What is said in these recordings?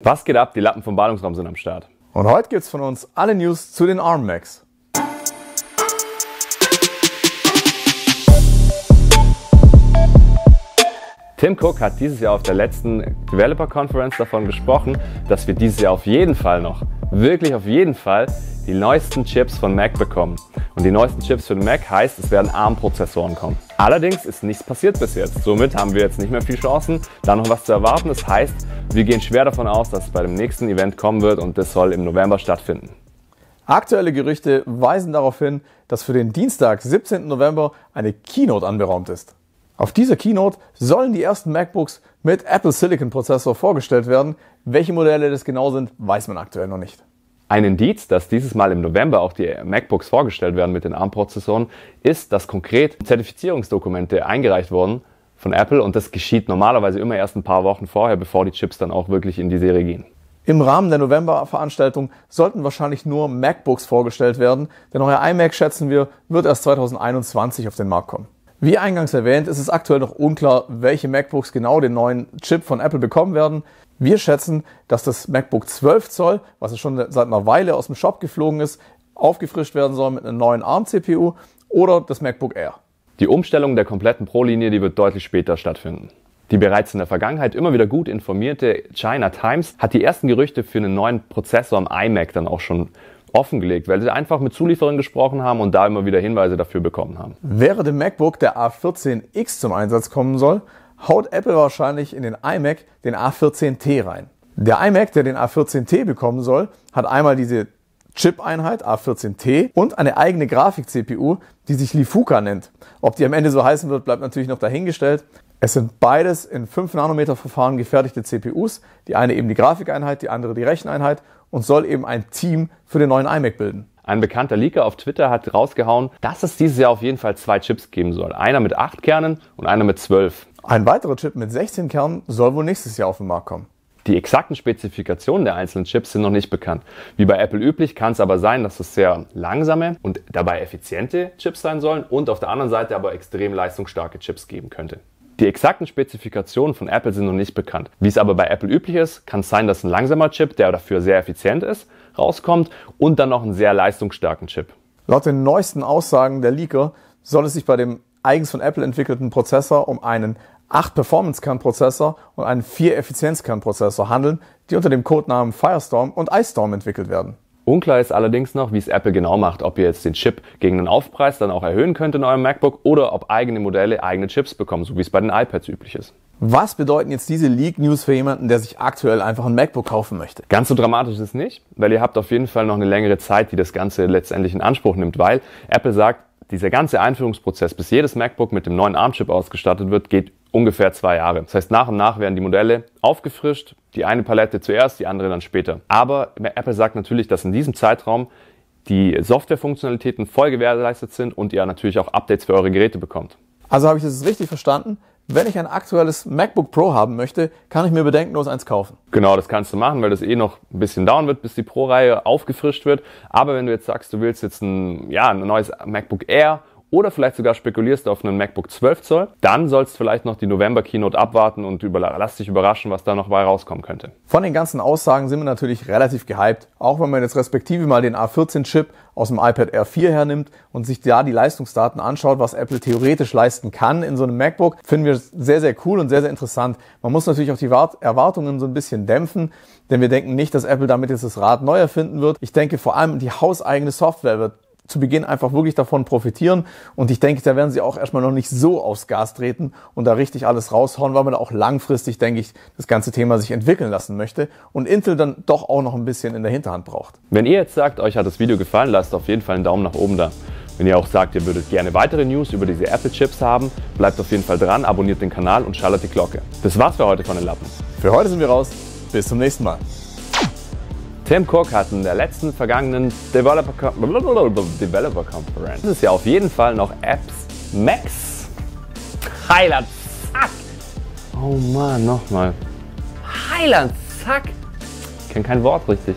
Was geht ab? Die Lappen vom Ballungsraum sind am Start. Und heute gibt's von uns alle News zu den ARM Macs. Tim Cook hat dieses Jahr auf der letzten Developer Conference davon gesprochen, dass wir dieses Jahr auf jeden Fall noch, wirklich auf jeden Fall, die neuesten Chips von Mac bekommen. Und die neuesten Chips für den Mac heißt, es werden ARM-Prozessoren kommen. Allerdings ist nichts passiert bis jetzt. Somit haben wir jetzt nicht mehr viel Chancen, da noch was zu erwarten. Das heißt, wir gehen schwer davon aus, dass es bei dem nächsten Event kommen wird und das soll im November stattfinden. Aktuelle Gerüchte weisen darauf hin, dass für den Dienstag, 17. November, eine Keynote anberaumt ist. Auf dieser Keynote sollen die ersten MacBooks mit Apple Silicon Prozessor vorgestellt werden. Welche Modelle das genau sind, weiß man aktuell noch nicht. Ein Indiz, dass dieses Mal im November auch die MacBooks vorgestellt werden mit den ARM-Prozessoren, ist, dass konkret Zertifizierungsdokumente eingereicht wurden von Apple und das geschieht normalerweise immer erst ein paar Wochen vorher, bevor die Chips dann auch wirklich in die Serie gehen. Im Rahmen der November-Veranstaltung sollten wahrscheinlich nur MacBooks vorgestellt werden. Der neue iMac, schätzen wir, wird erst 2021 auf den Markt kommen. Wie eingangs erwähnt, ist es aktuell noch unklar, welche MacBooks genau den neuen Chip von Apple bekommen werden. Wir schätzen, dass das MacBook 12 Zoll, was es schon seit einer Weile aus dem Shop geflogen ist, aufgefrischt werden soll mit einer neuen ARM-CPU oder das MacBook Air. Die Umstellung der kompletten Pro-Linie, die wird deutlich später stattfinden. Die bereits in der Vergangenheit immer wieder gut informierte China Times hat die ersten Gerüchte für einen neuen Prozessor am iMac dann auch schon offengelegt, weil sie einfach mit Zulieferern gesprochen haben und da immer wieder Hinweise dafür bekommen haben. Während dem MacBook der A14X zum Einsatz kommen soll, haut Apple wahrscheinlich in den iMac den A14T rein. Der iMac, der den A14T bekommen soll, hat einmal diese Chip-Einheit A14T und eine eigene Grafik-CPU, die sich Lifuka nennt. Ob die am Ende so heißen wird, bleibt natürlich noch dahingestellt. Es sind beides in 5 Nanometer Verfahren gefertigte CPUs. Die eine eben die Grafikeinheit, die andere die Recheneinheit und soll eben ein Team für den neuen iMac bilden. Ein bekannter Leaker auf Twitter hat rausgehauen, dass es dieses Jahr auf jeden Fall zwei Chips geben soll. Einer mit 8 Kernen und einer mit 12. Ein weiterer Chip mit 16 Kernen soll wohl nächstes Jahr auf den Markt kommen. Die exakten Spezifikationen der einzelnen Chips sind noch nicht bekannt. Wie bei Apple üblich kann es aber sein, dass es sehr langsame und dabei effiziente Chips sein sollen und auf der anderen Seite aber extrem leistungsstarke Chips geben könnte. Die exakten Spezifikationen von Apple sind noch nicht bekannt. Wie es aber bei Apple üblich ist, kann es sein, dass ein langsamer Chip, der dafür sehr effizient ist, rauskommt und dann noch einen sehr leistungsstarken Chip. Laut den neuesten Aussagen der Leaker soll es sich bei dem eigens von Apple entwickelten Prozessor um einen 8 Performance-Kernprozessor und einen 4 Effizienz-Kernprozessor handeln, die unter dem Codenamen Firestorm und Ice Storm entwickelt werden. Unklar ist allerdings noch, wie es Apple genau macht, ob ihr jetzt den Chip gegen den Aufpreis dann auch erhöhen könnt in eurem MacBook oder ob eigene Modelle eigene Chips bekommen, so wie es bei den iPads üblich ist. Was bedeuten jetzt diese Leak-News für jemanden, der sich aktuell einfach ein MacBook kaufen möchte? Ganz so dramatisch ist es nicht, weil ihr habt auf jeden Fall noch eine längere Zeit, die das Ganze letztendlich in Anspruch nimmt, weil Apple sagt, dieser ganze Einführungsprozess, bis jedes MacBook mit dem neuen ARM-Chip ausgestattet wird, geht ungefähr zwei Jahre. Das heißt, nach und nach werden die Modelle aufgefrischt, die eine Palette zuerst, die andere dann später. Aber Apple sagt natürlich, dass in diesem Zeitraum die Softwarefunktionalitäten voll gewährleistet sind und ihr natürlich auch Updates für eure Geräte bekommt. Also habe ich das richtig verstanden? Wenn ich ein aktuelles MacBook Pro haben möchte, kann ich mir bedenkenlos eins kaufen. Genau, das kannst du machen, weil das eh noch ein bisschen dauern wird, bis die Pro-Reihe aufgefrischt wird. Aber wenn du jetzt sagst, du willst jetzt ein, ja, ein neues MacBook Air oder vielleicht sogar spekulierst auf einen MacBook 12 Zoll, dann sollst vielleicht noch die November Keynote abwarten und lass dich überraschen, was da noch bei rauskommen könnte. Von den ganzen Aussagen sind wir natürlich relativ gehypt, auch wenn man jetzt respektive mal den A14 Chip aus dem iPad Air 4 hernimmt und sich da die Leistungsdaten anschaut, was Apple theoretisch leisten kann in so einem MacBook, finden wir sehr, sehr cool und sehr, sehr interessant. Man muss natürlich auch die Erwartungen so ein bisschen dämpfen, denn wir denken nicht, dass Apple damit jetzt das Rad neu erfinden wird. Ich denke vor allem die hauseigene Software wird zu Beginn einfach wirklich davon profitieren. Und ich denke, da werden sie auch erstmal noch nicht so aufs Gas treten und da richtig alles raushauen, weil man da auch langfristig, denke ich, das ganze Thema sich entwickeln lassen möchte und Intel dann doch auch noch ein bisschen in der Hinterhand braucht. Wenn ihr jetzt sagt, euch hat das Video gefallen, lasst auf jeden Fall einen Daumen nach oben da. Wenn ihr auch sagt, ihr würdet gerne weitere News über diese Apple Chips haben, bleibt auf jeden Fall dran, abonniert den Kanal und schaltet die Glocke. Das war's für heute von den Lappen. Für heute sind wir raus. Bis zum nächsten Mal. Tim Cook hat in der letzten vergangenen Developer, Developer Conference ist ja auf jeden Fall noch Apps Max. Heiland, zack! Oh Mann, nochmal. Heiland, zack! Ich kenne kein Wort richtig.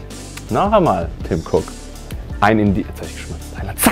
Noch einmal, Tim Cook. Ein Indiz. Jetzt habe ich geschmeckt.